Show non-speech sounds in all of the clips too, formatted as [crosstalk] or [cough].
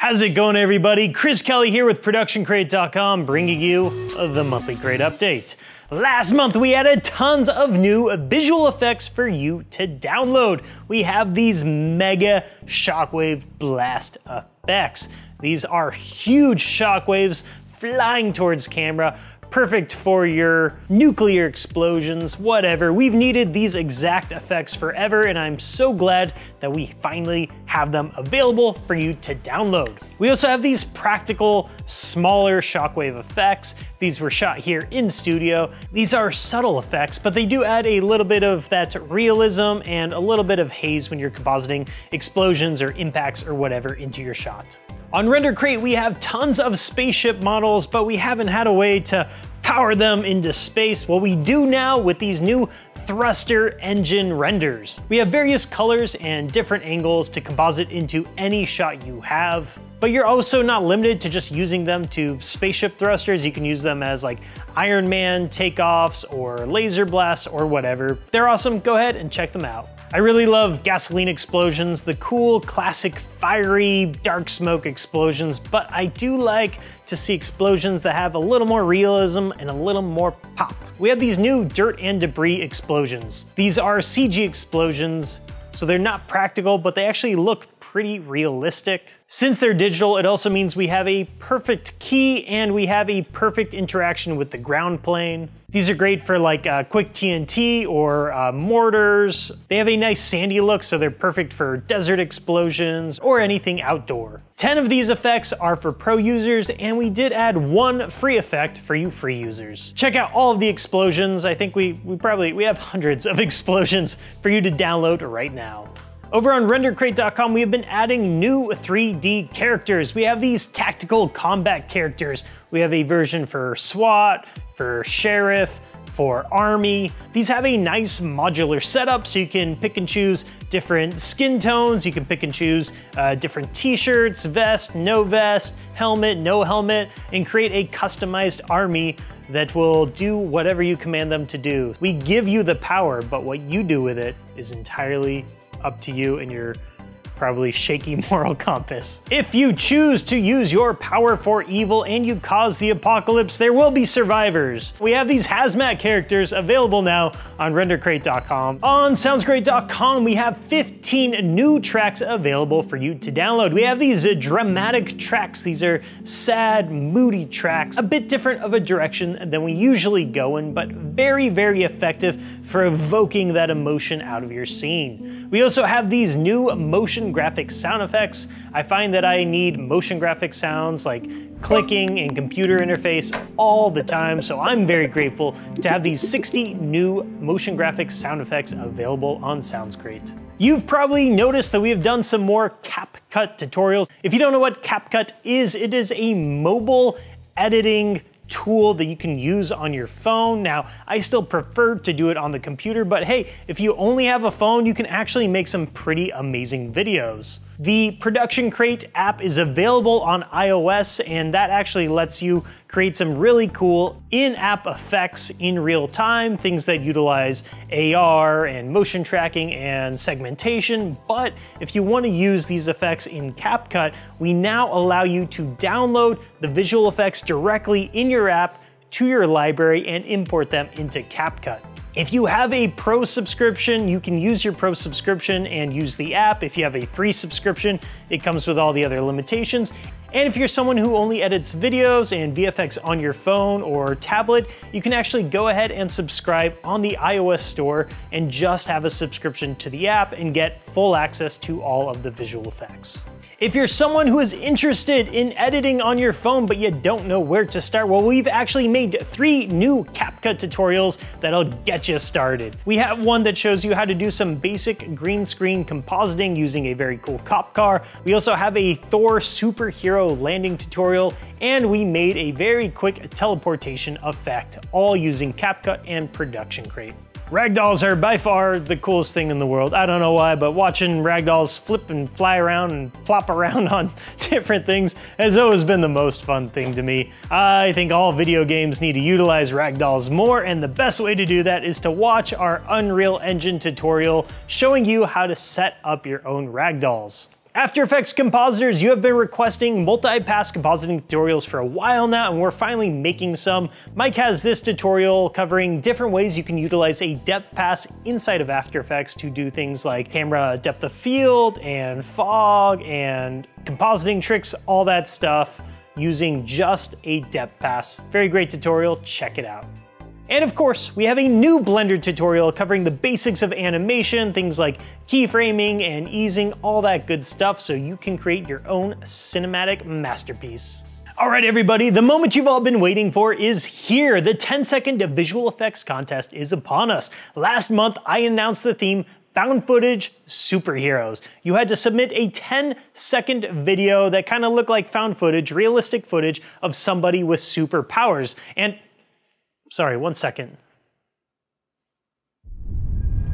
How's it going, everybody? Chris Kelly here with ProductionCrate.com, bringing you the monthly crate update. Last month, we added tons of new visual effects for you to download. We have these mega shockwave blast effects. These are huge shockwaves flying towards camera, perfect for your nuclear explosions, whatever. We've needed these exact effects forever, and I'm so glad that we finally have them available for you to download. We also have these practical, smaller shockwave effects. These were shot here in studio. These are subtle effects, but they do add a little bit of that realism and a little bit of haze when you're compositing explosions or impacts or whatever into your shot. On Render Crate, we have tons of spaceship models, but we haven't had a way to power them into space. Well, we do now with these new thruster engine renders. We have various colors and different angles to composite into any shot you have. But you're also not limited to just using them to spaceship thrusters. You can use them as like Iron Man takeoffs or laser blasts or whatever. They're awesome. Go ahead and check them out. I really love gasoline explosions, the cool, classic, fiery, dark smoke explosions, but I do like to see explosions that have a little more realism and a little more pop. We have these new dirt and debris explosions. These are CG explosions, so they're not practical, but they actually look pretty realistic. Since they're digital, it also means we have a perfect key and we have a perfect interaction with the ground plane. These are great for like uh, quick TNT or uh, mortars. They have a nice sandy look, so they're perfect for desert explosions or anything outdoor. 10 of these effects are for pro users, and we did add one free effect for you free users. Check out all of the explosions. I think we, we probably, we have hundreds of [laughs] explosions for you to download right now. Over on RenderCrate.com, we have been adding new 3D characters. We have these tactical combat characters. We have a version for SWAT, for Sheriff, for Army. These have a nice modular setup so you can pick and choose different skin tones. You can pick and choose uh, different t-shirts, vest, no vest, helmet, no helmet, and create a customized army that will do whatever you command them to do. We give you the power, but what you do with it is entirely up to you and your probably shaky [laughs] moral compass. If you choose to use your power for evil and you cause the apocalypse, there will be survivors. We have these hazmat characters available now on rendercrate.com. On soundscrate.com, we have 15 new tracks available for you to download. We have these uh, dramatic tracks. These are sad, moody tracks, a bit different of a direction than we usually go in, but very, very effective for evoking that emotion out of your scene. We also have these new motion graphic sound effects. I find that I need motion graphic sounds like clicking and computer interface all the time, so I'm very grateful to have these 60 new motion graphic sound effects available on SoundsCrate. You've probably noticed that we have done some more CapCut tutorials. If you don't know what CapCut is, it is a mobile editing tool that you can use on your phone. Now, I still prefer to do it on the computer, but hey, if you only have a phone, you can actually make some pretty amazing videos. The Production Crate app is available on iOS, and that actually lets you create some really cool in-app effects in real time, things that utilize AR and motion tracking and segmentation. But if you want to use these effects in CapCut, we now allow you to download the visual effects directly in your app to your library and import them into CapCut. If you have a pro subscription, you can use your pro subscription and use the app. If you have a free subscription, it comes with all the other limitations. And if you're someone who only edits videos and VFX on your phone or tablet, you can actually go ahead and subscribe on the iOS store and just have a subscription to the app and get full access to all of the visual effects. If you're someone who is interested in editing on your phone but you don't know where to start, well, we've actually made three new CapCut tutorials that'll get you started. We have one that shows you how to do some basic green screen compositing using a very cool cop car. We also have a Thor superhero landing tutorial, and we made a very quick teleportation effect, all using CapCut and Production Crate. Ragdolls are by far the coolest thing in the world. I don't know why, but watching ragdolls flip and fly around and [laughs] plop around on [laughs] different things has always been the most fun thing to me. I think all video games need to utilize ragdolls more, and the best way to do that is to watch our Unreal Engine tutorial showing you how to set up your own ragdolls. After Effects compositors, you have been requesting multi-pass compositing tutorials for a while now, and we're finally making some. Mike has this tutorial covering different ways you can utilize a depth pass inside of After Effects to do things like camera depth of field and fog and compositing tricks, all that stuff using just a depth pass. Very great tutorial, check it out. And of course, we have a new Blender tutorial covering the basics of animation, things like keyframing and easing, all that good stuff, so you can create your own cinematic masterpiece. All right, everybody, the moment you've all been waiting for is here. The 10 second visual effects contest is upon us. Last month, I announced the theme found footage superheroes. You had to submit a 10 second video that kind of looked like found footage, realistic footage of somebody with superpowers. And Sorry, one second.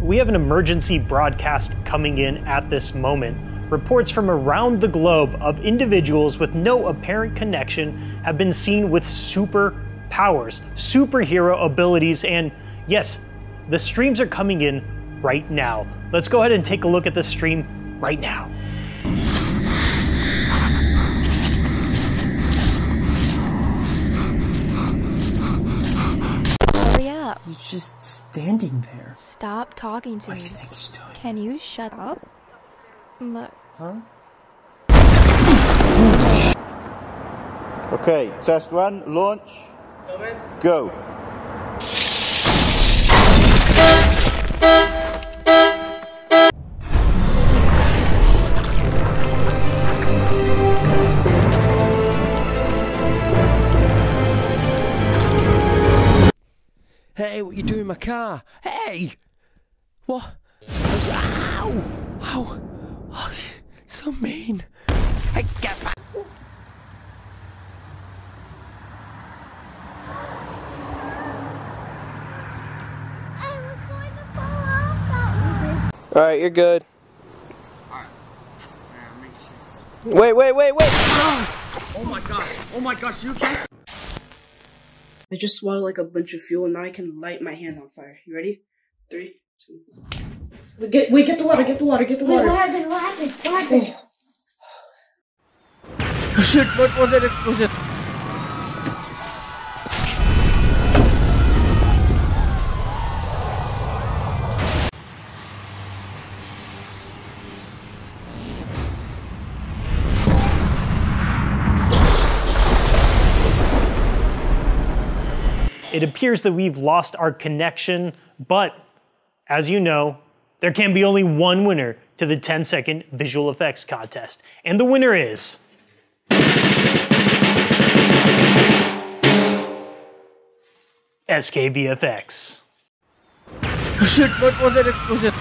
We have an emergency broadcast coming in at this moment. Reports from around the globe of individuals with no apparent connection have been seen with superpowers, superhero abilities, and yes, the streams are coming in right now. Let's go ahead and take a look at the stream right now. He's just standing there. Stop talking to what me. Do you think he's doing? Can you shut up? Look. Huh? Okay, test one, launch. Go. What you doing in my car? Hey! What? Ow! Ow! Oh, so mean. Hey, get back! Alright, you're good. Wait, wait, wait, wait! Oh my gosh, oh my gosh, you can't. I just swallowed like a bunch of fuel and now I can light my hand on fire. You ready? Three, two. Wait, get, wait, get the water, get the water, get the water. What happened? What happened? What happened? [sighs] Oh, shit, what was that explosion? It appears that we've lost our connection, but as you know, there can be only one winner to the 10 second visual effects contest. And the winner is. SKVFX. Shit, what was that explosion?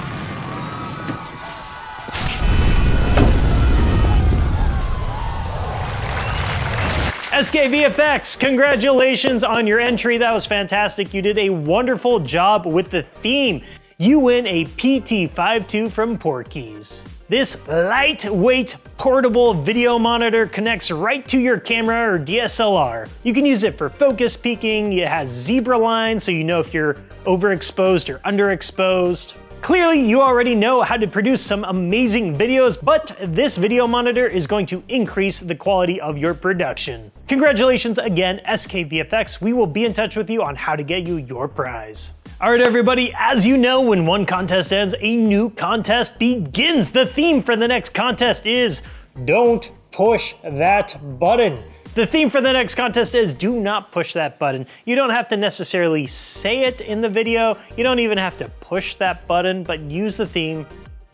SKVFX, congratulations on your entry. That was fantastic. You did a wonderful job with the theme. You win a PT52 from Portkeys. This lightweight portable video monitor connects right to your camera or DSLR. You can use it for focus peaking, it has zebra lines so you know if you're overexposed or underexposed. Clearly, you already know how to produce some amazing videos, but this video monitor is going to increase the quality of your production. Congratulations again, SKVFX. We will be in touch with you on how to get you your prize. All right, everybody, as you know, when one contest ends, a new contest begins. The theme for the next contest is Don't Push That Button. The theme for the next contest is do not push that button. You don't have to necessarily say it in the video. You don't even have to push that button, but use the theme,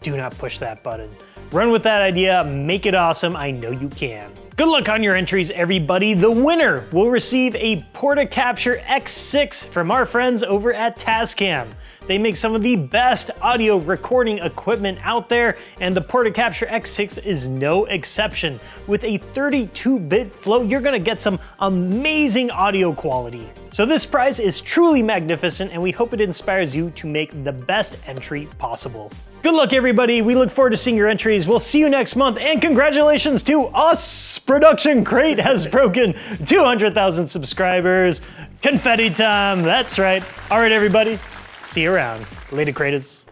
do not push that button. Run with that idea, make it awesome. I know you can. Good luck on your entries, everybody. The winner will receive a Portacapture X6 from our friends over at Tascam. They make some of the best audio recording equipment out there, and the Portacapture X6 is no exception. With a 32-bit float, you're gonna get some amazing audio quality. So this prize is truly magnificent, and we hope it inspires you to make the best entry possible. Good luck, everybody. We look forward to seeing your entries. We'll see you next month, and congratulations to us! Production Crate has broken 200,000 subscribers. Confetti time, that's right. All right, everybody. See you around. Later, Craters.